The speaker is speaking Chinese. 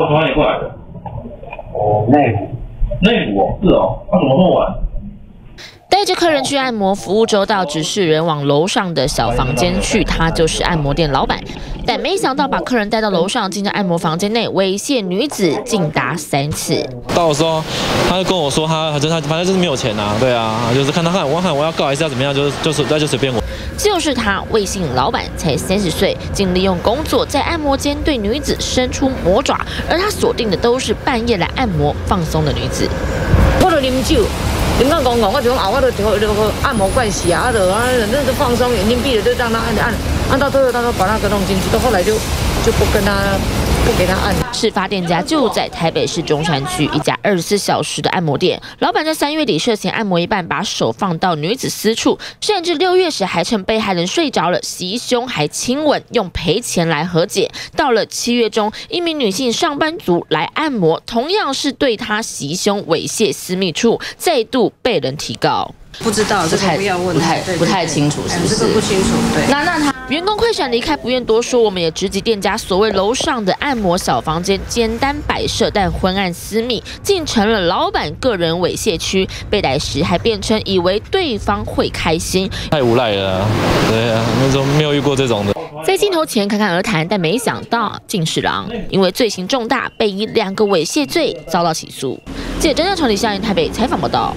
我从哪里过来的？哦，内湖。内湖哦，是哦，他怎么那么晚？带着客人去按摩，服务周到，指示人往楼上的小房间去。他就是按摩店老板，但没想到把客人带到楼上，进到按摩房间内猥亵女子，竟达三次。到时候，他就跟我说，他他就他反正就是没有钱呐，对啊，就是看他看我看我要告还是要怎么样，就是就是那就随便我。就是他，魏姓老板，才三十岁，竟利用工作在按摩间对女子伸出魔爪，而他锁定的都是半夜来按摩放松的女子。我都啉酒。你看，讲讲，我就讲啊，我都调那个按摩惯洗啊，的啊，那就放松，眼睛闭着就让他按按，按到最后，他说把那个弄进去，到后来就就不跟他。不给他按。事发店家就在台北市中山区一家二十四小时的按摩店，老板在三月底涉嫌按摩一半，把手放到女子私处，甚至六月时还趁被害人睡着了袭胸，还亲吻，用赔钱来和解。到了七月中，一名女性上班族来按摩，同样是对她袭胸猥亵私密处，再度被人提告。不知道，这个不要问，不太不太清楚，是不是？这个不清楚。对，那那他员工快闪离开，不愿多说。我们也直击店家所谓楼上的按摩小房间，简单摆设，但昏暗私密，竟成了老板个人猥亵区。被逮时还辩称以为对方会开心，太无赖了。对啊，那种没有遇过这种的。在镜头前侃侃而谈，但没想到竟是狼，因为罪行重大，被以两个猥亵罪遭到起诉。记者张家成李香云台北采访报道。